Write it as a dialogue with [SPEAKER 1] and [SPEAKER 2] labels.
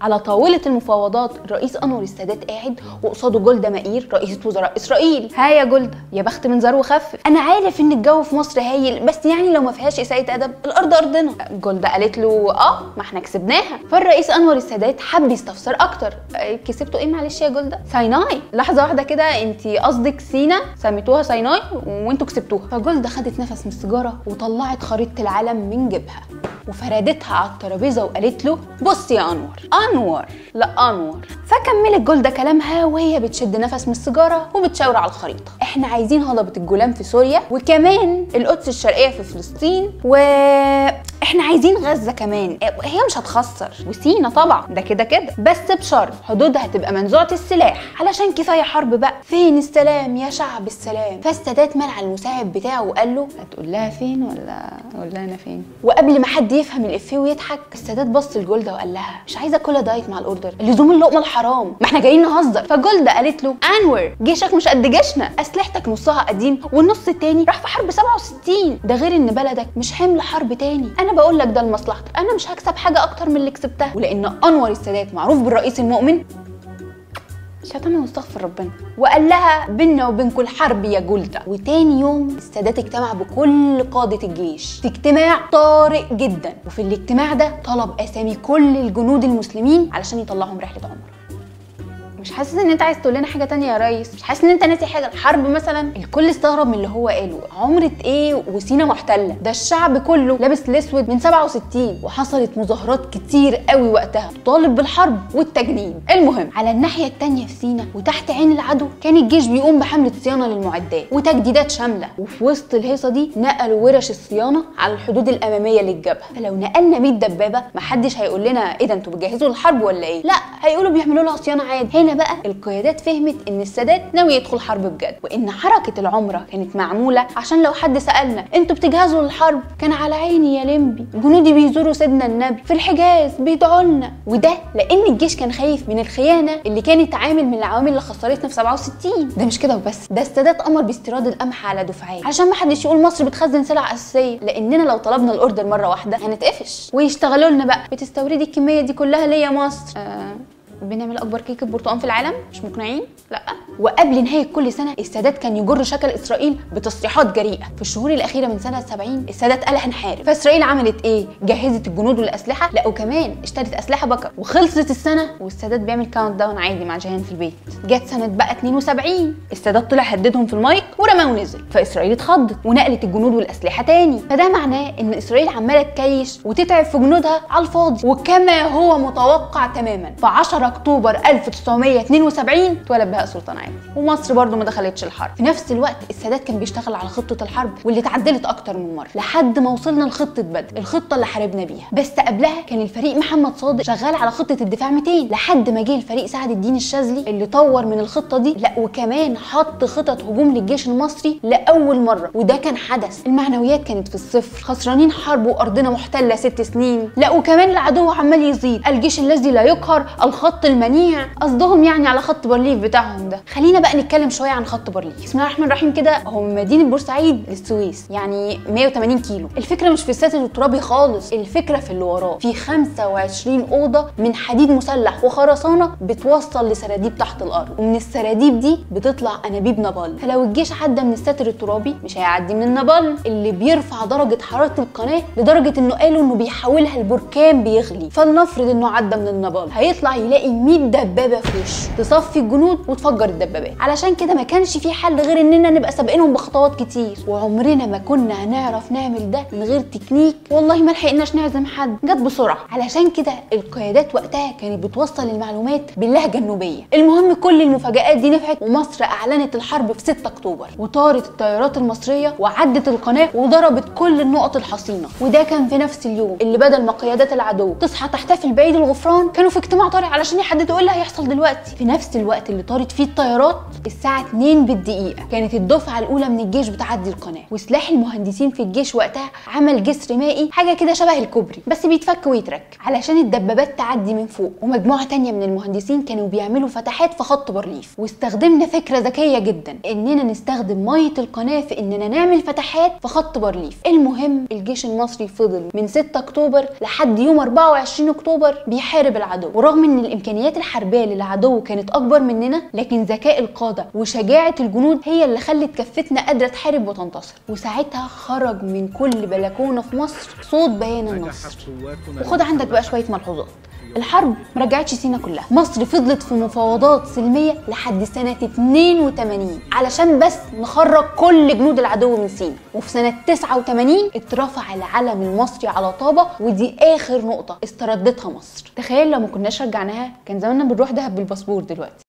[SPEAKER 1] على طاولة المفاوضات الرئيس أنور السادات قاعد وقصاده جولدا مائير رئيسة وزراء إسرائيل. ها يا جولدا يا بخت من زار وخفف. أنا عارف إن الجو في مصر هايل بس يعني لو ما فيهاش إساءة أدب الأرض أرضنا. جولدا قالت له آه ما إحنا كسبناها. فالرئيس أنور السادات حب يستفسر أكتر. آه، كسبتوا إيه؟ معلش يا جولدا. سيناي لحظة واحدة كده أنت قصدك سينا؟ سميتوها سيناي وأنتوا كسبتوها. فجولدا خدت نفس من السيجارة وطلعت خريطة العالم من جيبها. وفردتها على الترابيزة وقالت له بص يا أنور أنور لا أنور. فكملت جولدا كلامها وهي بتشد نفس من السيجارة وبتشاور على الخريطة. إحنا عايزين هضبة الجولان في سوريا وكمان القدس الشرقية في فلسطين و إحنا عايزين غزة كمان. هي مش هتخسر. وسينا طبعا. ده كده كده. بس بشرط حدودها تبقى منزوعه السلاح. علشان كفاية حرب بقى. فين السلام يا شعب السلام؟ فالسادات منع المساعد بتاعه وقال له هتقول لها فين ولا أقول لها أنا فين؟ وقبل ما حد يفهم الإفيه ويضحك السادات بص لجولدا وقال لها مش عايزة كل دايت مع الأوردر. اللزوم اللقمة الحرام. ما إحنا جايين نهزر. فجولدا قالت له أنور جيشك مش قد جيشنا. أسلحتك نصها قديم والنص التاني راح في حرب 67 ده غير إن بلدك مش حمل حرب تاني. أنا بقول لك ده لمصلحتك. أنا مش هكسب حاجة أكتر من اللي كسبتها. ولأن أنور السادات معروف بالرئيس المؤمن. شتمها واستغفر ربنا. وقال لها بينا وبينكم الحرب يا جولدا وتاني يوم السادات اجتمع بكل قادة الجيش. في اجتماع طارئ جدا. وفي الاجتماع ده طلب أسامي كل الجنود المسلمين علشان يطلعهم رحلة عمره مش حاسس إن أنت عايز تقول لنا حاجة تانية يا ريس؟ مش حاسس إن أنت ناسي حاجة؟ الحرب مثلا الكل استغرب من اللي هو قاله. عمرة إيه وسينا محتلة؟ ده الشعب كله لابس الأسود من 67 وحصلت مظاهرات كتير قوي وقتها. تطالب بالحرب والتجنيد المهم على الناحية التانية في سينا وتحت عين العدو كان الجيش بيقوم بحملة صيانة للمعدات وتجديدات شاملة. وفي وسط الهيصة دي نقلوا ورش الصيانة على الحدود الأمامية للجبهة. فلو نقلنا 100 دبابة محدش هيقول لنا إيه ده أنتوا بتجهزوا للحرب ولا إيه؟ لا هيقولوا بيعملوا لها صيانة عادي. هنا بقى القيادات فهمت إن السادات ناوي يدخل حرب بجد وإن حركة العمرة كانت معمولة عشان لو حد سألنا أنتوا بتجهزوا للحرب؟ كان على عيني يا لمبي جنودي بيزوروا سيدنا النبي في الحجاز بيدعوا لنا وده لأن الجيش كان خايف من الخيانة اللي كانت عامل من العوامل اللي خسرتنا في 67 ده مش كده وبس ده السادات أمر باستيراد القمح على دفعات عشان ما حدش يقول مصر بتخزن سلع أساسية لأننا لو طلبنا الأوردر مرة واحدة هنتقفش. ويشتغلوا لنا بقى بتستوردي الكمية دي كلها ليه يا مصر؟ آه. بنعمل أكبر كيكة برتقال في العالم؟ مش مقنعين؟ لأ. وقبل نهاية كل سنة السادات كان يجر شكل إسرائيل بتصريحات جريئة. في الشهور الأخيرة من سنة 70 السادات قال هنحارب. فإسرائيل عملت إيه؟ جهزت الجنود والأسلحة لا وكمان اشترت أسلحة بكر. وخلصت السنة والسادات بيعمل countdown عادي مع جيهان في البيت. جت سنة بقى 72 السادات طلع هددهم في المايك ورماه ونزل. فإسرائيل اتخضت ونقلت الجنود والأسلحة تاني. فده معناه إن إسرائيل عمالة تكيش وتتعب في جنودها على الفاضي. وكما هو متوقع تماما في 10 أكتوبر 1972 اتولد بهاء سلطان عادل ومصر برضو ما دخلتش الحرب. في نفس الوقت السادات كان بيشتغل على خطة الحرب واللي اتعدلت أكتر من مرة لحد ما وصلنا لخطة بدر الخطة اللي حاربنا بيها. بس قبلها كان الفريق محمد صادق شغال على خطة الدفاع 200 لحد ما جه الفريق سعد الدين الشاذلي اللي طور من الخطة دي. لا وكمان حط خطط هجوم للجيش المصري لأول مرة وده كان حدث. المعنويات كانت في الصفر. خسرانين حرب وأرضنا محتلة ست سنين. لا وكمان العدو عمال يزيد. الجيش الذي لا يقهر الخط المنيع قصدهم يعني على خط بارليف بتاعهم ده. خلينا بقى نتكلم شوية عن خط بارليف بسم الله الرحمن الرحيم. كده هو من مدينة بورسعيد للسويس يعني 180 كيلو. الفكرة مش في الساتر الترابي خالص الفكرة في اللي وراه. في 25 أوضة من حديد مسلح وخرسانة بتوصل لسراديب تحت الأرض. ومن السراديب دي بتطلع أنابيب نابالم فلو الجيش عدى من الساتر الترابي مش هيعدي من النابالم اللي بيرفع درجة حرارة القناة لدرجة إنه قالوا إنه بيحولها لبركان بيغلي. فلنفرض إنه عدى من النابالم هيطلع يلاقي 100 دبابة في وشه. تصفي الجنود وتفجر الدبابات علشان كده ما كانش في حل غير إننا نبقى سابقينهم بخطوات كتير. وعمرنا ما كنا هنعرف نعمل ده من غير تكنيك. والله ما لحقناش نعزم حد. جت بسرعة. علشان كده القيادات وقتها كانت بتوصل المعلومات باللهجة النوبية. المهم كل المفاجآت دي نفعت ومصر أعلنت الحرب في 6 أكتوبر. وطارت الطيارات المصرية وعدت القناة وضربت كل النقط الحصينة. وده كان في نفس اليوم اللي بدل ما قيادات العدو تصحى تحتفل بعيد الغفران كانوا في اجتماع طارئ علشان يحددوا إيه اللي هيحصل دلوقتي. في نفس الوقت اللي طارت فيه الطيارات الإمارات الساعة 2 بالدقيقة. كانت الدفعة الأولى من الجيش بتعدي القناة. وسلاح المهندسين في الجيش وقتها عمل جسر مائي حاجة كده شبه الكوبري بس بيتفك ويترك علشان الدبابات تعدي من فوق. ومجموعة تانية من المهندسين كانوا بيعملوا فتحات في خط بارليف واستخدمنا فكرة ذكية جدا إننا نستخدم مية القناة في إننا نعمل فتحات في خط بارليف المهم الجيش المصري فضل من 6 أكتوبر لحد يوم 24 أكتوبر بيحارب العدو. ورغم إن الإمكانيات الحربية للعدو كانت أكبر مننا لكن ذكاء القادة وشجاعة الجنود هي اللي خلت كفتنا قادرة تحارب وتنتصر. وساعتها خرج من كل بلكونة في مصر صوت بيان النصر. وخد عندك بقى شوية ملحوظات. الحرب ما رجعتش سينا كلها. مصر فضلت في مفاوضات سلمية لحد سنة 82 علشان بس نخرج كل جنود العدو من سينا. وفي سنة 89 اترفع العلم المصري على طابة ودي آخر نقطة استردتها مصر. تخيل لو ما كناش رجعناها كان زماننا بنروح دهب بالباسبور دلوقتي.